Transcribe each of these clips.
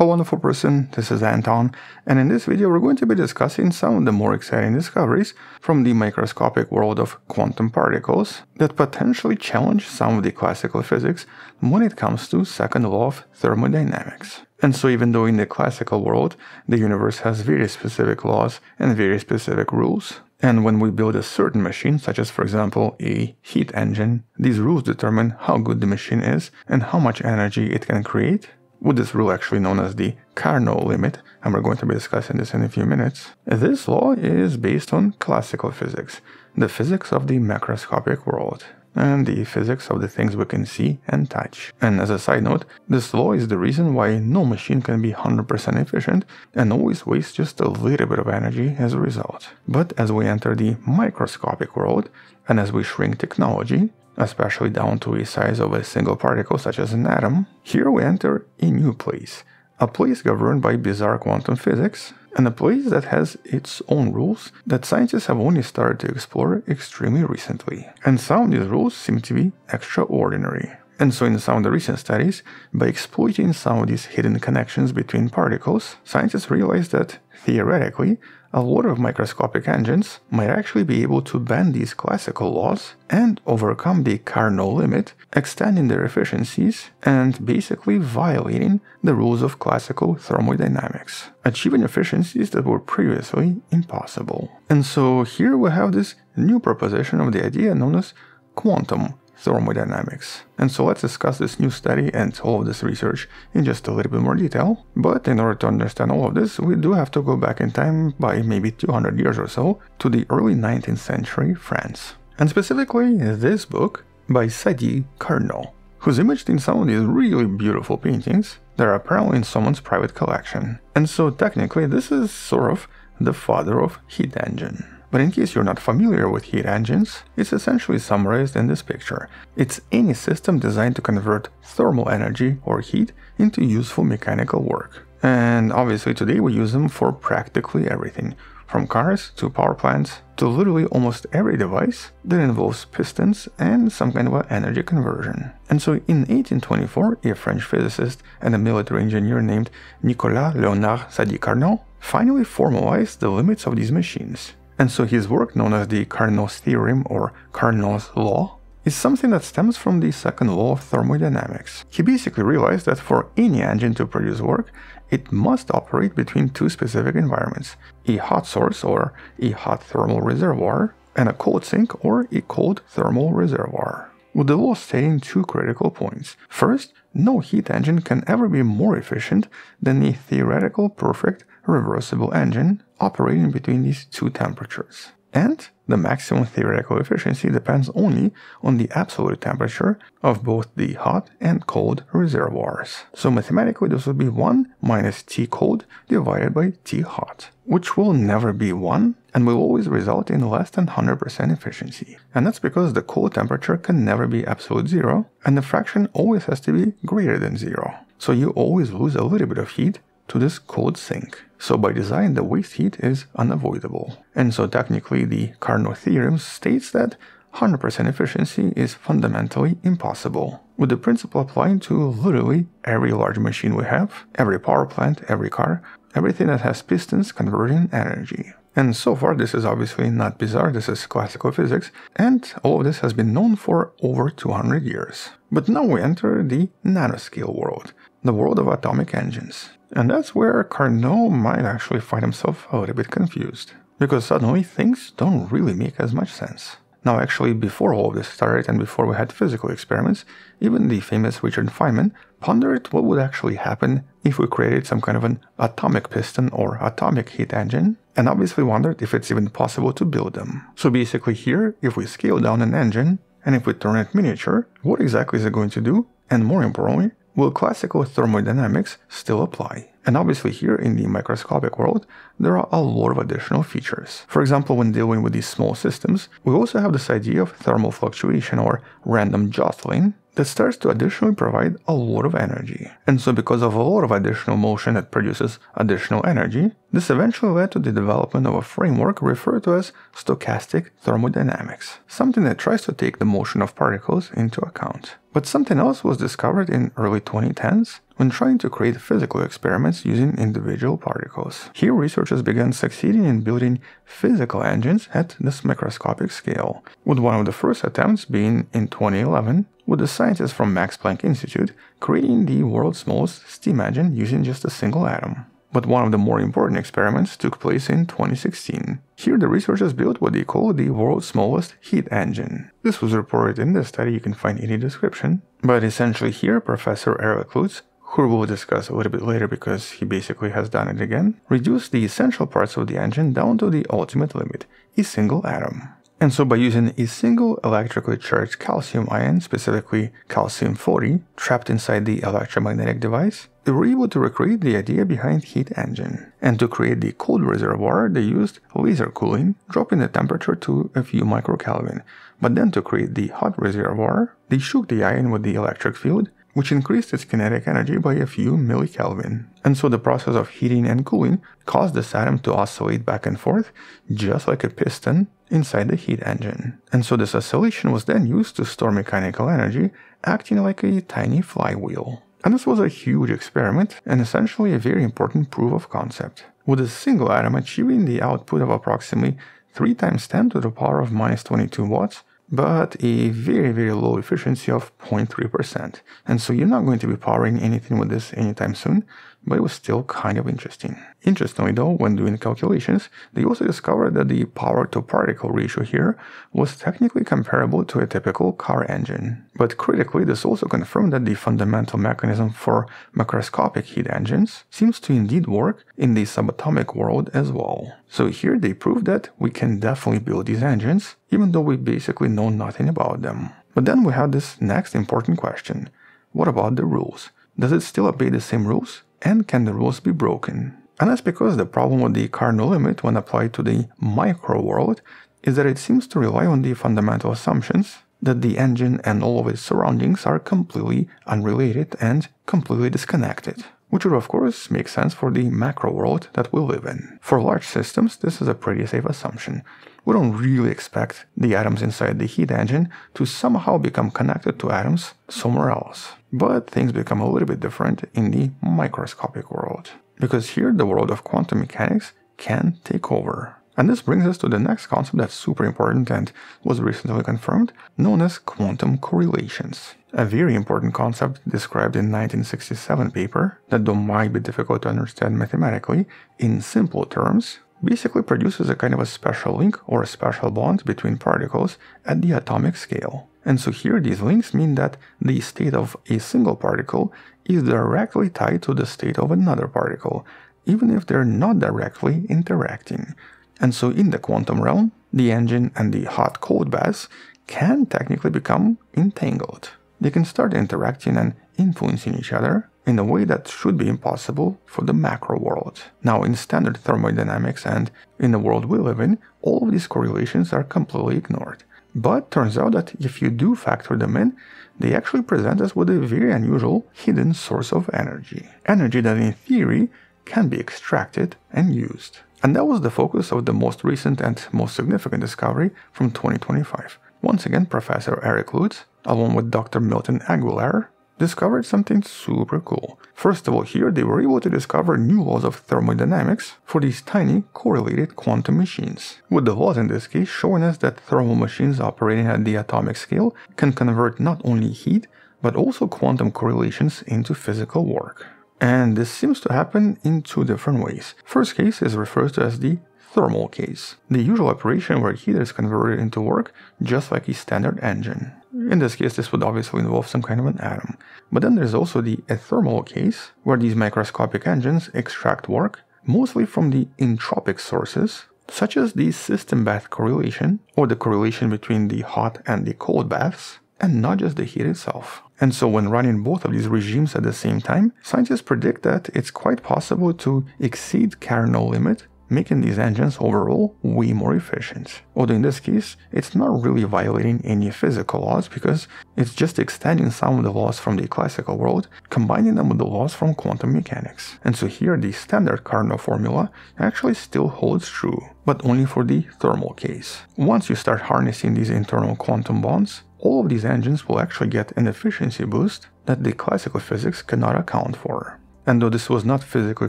Hello wonderful person, this is Anton, and in this video we're going to be discussing some of the more exciting discoveries from the microscopic world of quantum particles that potentially challenge some of the classical physics when it comes to second law of thermodynamics. And so even though in the classical world the universe has very specific laws and very specific rules, and when we build a certain machine, such as for example a heat engine, these rules determine how good the machine is and how much energy it can create, with this rule actually known as the Carnot limit, and we're going to be discussing this in a few minutes. This law is based on classical physics, the physics of the macroscopic world, and the physics of the things we can see and touch. And as a side note, this law is the reason why no machine can be 100% efficient and always wastes just a little bit of energy as a result. But as we enter the microscopic world, and as we shrink technology, especially down to a size of a single particle such as an atom, here we enter a new place, a place governed by bizarre quantum physics, and a place that has its own rules that scientists have only started to explore extremely recently. And some of these rules seem to be extraordinary. And so in some of the recent studies, by exploiting some of these hidden connections between particles, scientists realized that, theoretically, a lot of microscopic engines might actually be able to bend these classical laws and overcome the Carnot limit, extending their efficiencies and basically violating the rules of classical thermodynamics, achieving efficiencies that were previously impossible. And so here we have this new proposition of the idea known as quantum thermodynamics. And so let's discuss this new study and all of this research in just a little bit more detail. But in order to understand all of this, we do have to go back in time by maybe 200 years or so to the early 19th century France. And specifically this book by Sadi Carnot, who's imaged in some of these really beautiful paintings that are apparently in someone's private collection. And so technically this is sort of the father of heat engine. But in case you're not familiar with heat engines, it's essentially summarized in this picture. It's any system designed to convert thermal energy or heat into useful mechanical work. And obviously today we use them for practically everything, from cars to power plants to literally almost every device that involves pistons and some kind of energy conversion. And so in 1824, a French physicist and a military engineer named Nicolas Léonard Sadi Carnot finally formalized the limits of these machines. And so his work, known as the Carnot's theorem or Carnot's law, is something that stems from the second law of thermodynamics. He basically realized that for any engine to produce work, it must operate between two specific environments a hot source or a hot thermal reservoir, and a cold sink or a cold thermal reservoir. With the law stating two critical points. First, no heat engine can ever be more efficient than a theoretical perfect reversible engine operating between these two temperatures. And the maximum theoretical efficiency depends only on the absolute temperature of both the hot and cold reservoirs. So mathematically this would be 1 minus T cold divided by T hot, which will never be 1 and will always result in less than 100% efficiency. And that's because the cold temperature can never be absolute zero and the fraction always has to be greater than zero. So you always lose a little bit of heat to this cold sink. So by design, the waste heat is unavoidable. And so technically, the Carnot theorem states that 100% efficiency is fundamentally impossible, with the principle applying to literally every large machine we have, every power plant, every car, everything that has pistons converting energy. And so far, this is obviously not bizarre, this is classical physics, and all of this has been known for over 200 years. But now we enter the nanoscale world, the world of atomic engines. And that's where Carnot might actually find himself a little bit confused, because suddenly things don't really make as much sense. Now, actually, before all of this started and before we had physical experiments, even the famous Richard Feynman pondered what would actually happen if we created some kind of an atomic piston or atomic heat engine, and obviously wondered if it's even possible to build them. So basically here, if we scale down an engine, and if we turn it miniature, what exactly is it going to do? And more importantly, will classical thermodynamics still apply? And obviously here in the microscopic world, there are a lot of additional features. For example, when dealing with these small systems, we also have this idea of thermal fluctuation or random jostling, that starts to additionally provide a lot of energy. And so because of a lot of additional motion that produces additional energy, this eventually led to the development of a framework referred to as stochastic thermodynamics, something that tries to take the motion of particles into account. But something else was discovered in early 2010s when trying to create physical experiments using individual particles. Here researchers began succeeding in building physical engines at this microscopic scale, with one of the first attempts being in 2011 with the scientists from Max Planck Institute creating the world's smallest steam engine using just a single atom. But one of the more important experiments took place in 2016. Here the researchers built what they call the world's smallest heat engine. This was reported in the study you can find in the description. But essentially here Professor Eric Lutz who we'll discuss a little bit later because he basically has done it again, reduced the essential parts of the engine down to the ultimate limit, a single atom. And so by using a single electrically charged calcium ion, specifically calcium 40, trapped inside the electromagnetic device, they were able to recreate the idea behind heat engine. And to create the cold reservoir, they used laser cooling, dropping the temperature to a few microkelvin. But then to create the hot reservoir, they shook the ion with the electric field which increased its kinetic energy by a few millikelvin. And so the process of heating and cooling caused this atom to oscillate back and forth, just like a piston inside the heat engine. And so this oscillation was then used to store mechanical energy, acting like a tiny flywheel. And this was a huge experiment and essentially a very important proof of concept, with a single atom achieving the output of approximately 3 times 10 to the power of minus 22 watts but a very very low efficiency of 0.3%. And so you're not going to be powering anything with this anytime soon, but it was still kind of interesting. Interestingly though, when doing calculations, they also discovered that the power to particle ratio here was technically comparable to a typical car engine. But critically, this also confirmed that the fundamental mechanism for macroscopic heat engines seems to indeed work in the subatomic world as well. So here they prove that we can definitely build these engines, even though we basically know nothing about them. But then we have this next important question. What about the rules? Does it still obey the same rules? and can the rules be broken? And that's because the problem with the Carnot limit when applied to the micro world is that it seems to rely on the fundamental assumptions that the engine and all of its surroundings are completely unrelated and completely disconnected, which would of course make sense for the macro world that we live in. For large systems, this is a pretty safe assumption. We don't really expect the atoms inside the heat engine to somehow become connected to atoms somewhere else. But things become a little bit different in the microscopic world, because here the world of quantum mechanics can take over. And this brings us to the next concept that's super important and was recently confirmed, known as quantum correlations. A very important concept described in 1967 paper that though might be difficult to understand mathematically, in simple terms, basically produces a kind of a special link or a special bond between particles at the atomic scale. And so here these links mean that the state of a single particle is directly tied to the state of another particle, even if they're not directly interacting. And so in the quantum realm, the engine and the hot-cold baths can technically become entangled. They can start interacting and influencing each other in a way that should be impossible for the macro world. Now, in standard thermodynamics and in the world we live in, all of these correlations are completely ignored. But turns out that if you do factor them in, they actually present us with a very unusual hidden source of energy. Energy that in theory can be extracted and used. And that was the focus of the most recent and most significant discovery from 2025. Once again, Professor Eric Lutz, along with Dr. Milton Aguilar, discovered something super cool. First of all, here they were able to discover new laws of thermodynamics for these tiny correlated quantum machines, with the laws in this case showing us that thermal machines operating at the atomic scale can convert not only heat, but also quantum correlations into physical work. And this seems to happen in two different ways. First case is referred to as the thermal case, the usual operation where heat is converted into work just like a standard engine. In this case, this would obviously involve some kind of an atom. But then there's also the athermal case, where these microscopic engines extract work mostly from the entropic sources, such as the system bath correlation, or the correlation between the hot and the cold baths, and not just the heat itself. And so when running both of these regimes at the same time, scientists predict that it's quite possible to exceed Carnot limit making these engines overall way more efficient. Although in this case, it's not really violating any physical laws because it's just extending some of the laws from the classical world, combining them with the laws from quantum mechanics. And so here the standard Carnot formula actually still holds true, but only for the thermal case. Once you start harnessing these internal quantum bonds, all of these engines will actually get an efficiency boost that the classical physics cannot account for. And though this was not physically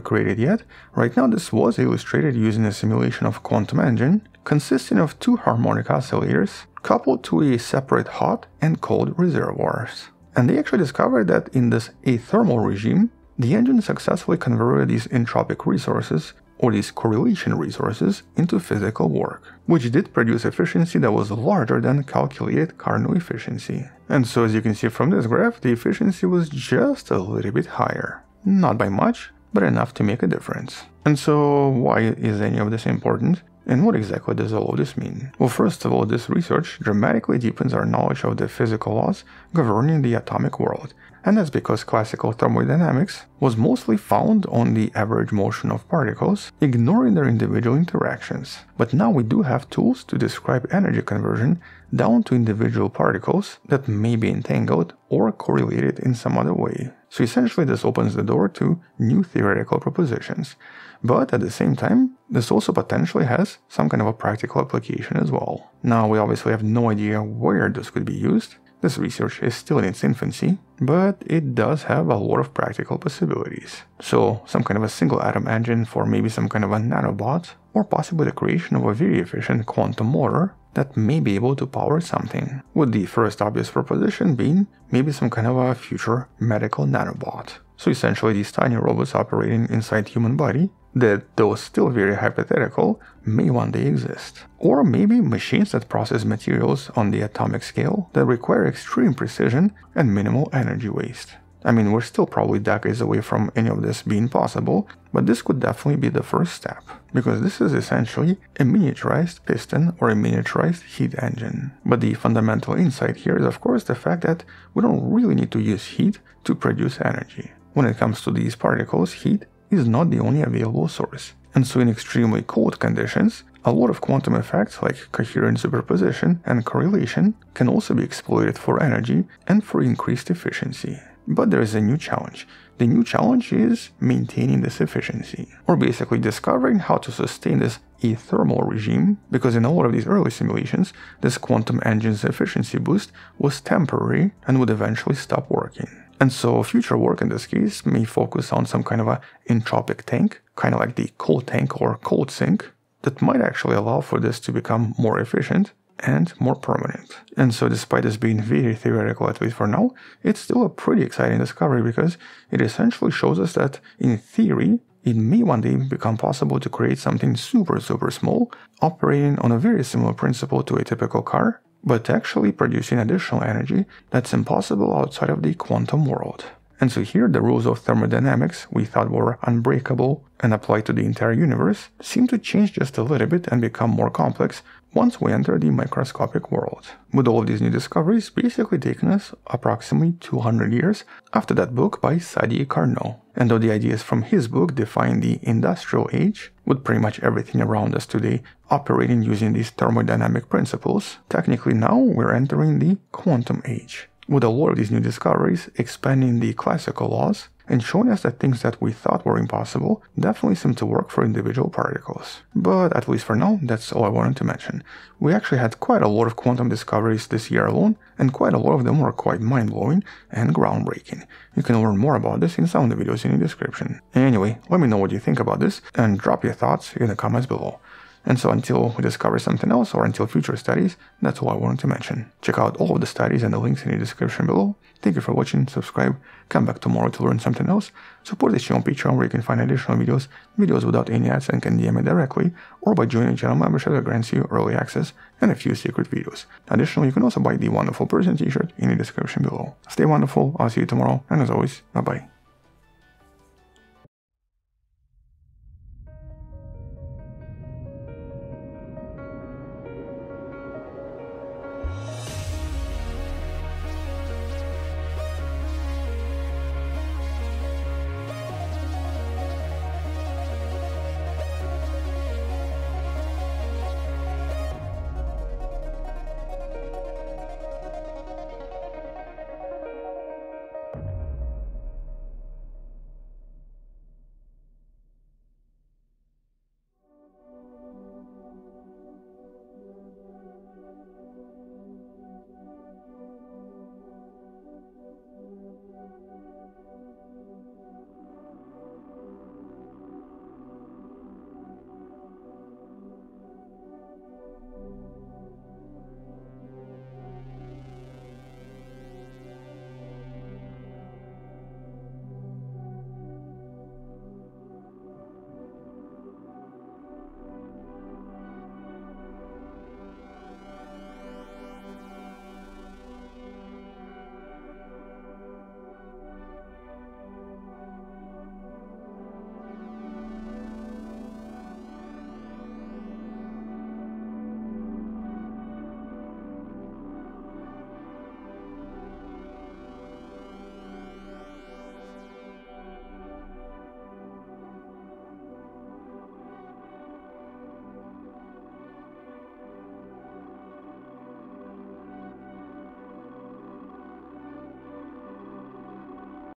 created yet, right now this was illustrated using a simulation of a quantum engine consisting of two harmonic oscillators coupled to a separate hot and cold reservoirs. And they actually discovered that in this athermal regime, the engine successfully converted these entropic resources or these correlation resources into physical work, which did produce efficiency that was larger than calculated Carnot efficiency. And so as you can see from this graph, the efficiency was just a little bit higher. Not by much, but enough to make a difference. And so why is any of this important? And what exactly does all of this mean? Well, first of all, this research dramatically deepens our knowledge of the physical laws governing the atomic world, and that's because classical thermodynamics was mostly found on the average motion of particles, ignoring their individual interactions. But now we do have tools to describe energy conversion down to individual particles that may be entangled or correlated in some other way. So essentially this opens the door to new theoretical propositions. But at the same time, this also potentially has some kind of a practical application as well. Now we obviously have no idea where this could be used, this research is still in its infancy, but it does have a lot of practical possibilities. So, some kind of a single atom engine for maybe some kind of a nanobot, or possibly the creation of a very efficient quantum motor that may be able to power something, with the first obvious proposition being maybe some kind of a future medical nanobot. So essentially these tiny robots operating inside human body that, though still very hypothetical, may one day exist. Or maybe machines that process materials on the atomic scale that require extreme precision and minimal energy waste. I mean, we're still probably decades away from any of this being possible, but this could definitely be the first step, because this is essentially a miniaturized piston or a miniaturized heat engine. But the fundamental insight here is of course the fact that we don't really need to use heat to produce energy. When it comes to these particles, heat is not the only available source. And so in extremely cold conditions, a lot of quantum effects like coherent superposition and correlation can also be exploited for energy and for increased efficiency. But there is a new challenge. The new challenge is maintaining this efficiency, or basically discovering how to sustain this athermal regime, because in a lot of these early simulations, this quantum engine's efficiency boost was temporary and would eventually stop working. And so future work in this case may focus on some kind of a entropic tank, kind of like the cold tank or cold sink, that might actually allow for this to become more efficient and more permanent. And so despite this being very theoretical at least for now, it's still a pretty exciting discovery because it essentially shows us that in theory, it may one day become possible to create something super super small, operating on a very similar principle to a typical car, but actually producing additional energy that's impossible outside of the quantum world. And so here the rules of thermodynamics we thought were unbreakable and applied to the entire universe seem to change just a little bit and become more complex once we enter the microscopic world. With all of these new discoveries basically taking us approximately 200 years after that book by Sadi Carnot. And though the ideas from his book define the industrial age, with pretty much everything around us today operating using these thermodynamic principles, technically now we're entering the quantum age. With a lot of these new discoveries expanding the classical laws and showing us that things that we thought were impossible definitely seem to work for individual particles. But at least for now, that's all I wanted to mention. We actually had quite a lot of quantum discoveries this year alone, and quite a lot of them were quite mind-blowing and groundbreaking. You can learn more about this in some of the videos in the description. Anyway, let me know what you think about this, and drop your thoughts in the comments below. And so until we discover something else or until future studies, that's all I wanted to mention. Check out all of the studies and the links in the description below. Thank you for watching, subscribe, come back tomorrow to learn something else, support this channel on Patreon where you can find additional videos, videos without any ads and can DM me directly, or by joining channel membership that grants you early access and a few secret videos. Additionally, you can also buy the Wonderful Person t-shirt in the description below. Stay wonderful, I'll see you tomorrow, and as always, bye bye.